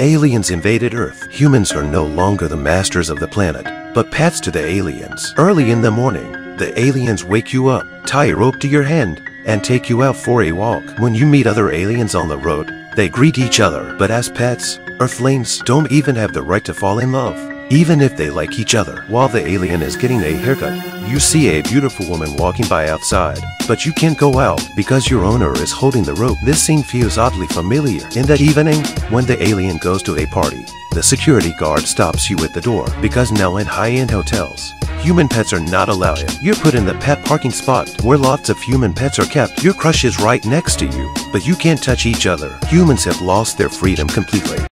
Aliens invaded Earth. Humans are no longer the masters of the planet, but pets to the aliens. Early in the morning, the aliens wake you up, tie a rope to your hand, and take you out for a walk. When you meet other aliens on the road, they greet each other, but as pets, Earthlings don't even have the right to fall in love. Even if they like each other. While the alien is getting a haircut, you see a beautiful woman walking by outside, but you can't go out because your owner is holding the rope. This scene feels oddly familiar. In the evening, when the alien goes to a party, the security guard stops you at the door because now in high-end hotels, human pets are not allowed in. You're put in the pet parking spot where lots of human pets are kept. Your crush is right next to you, but you can't touch each other. Humans have lost their freedom completely.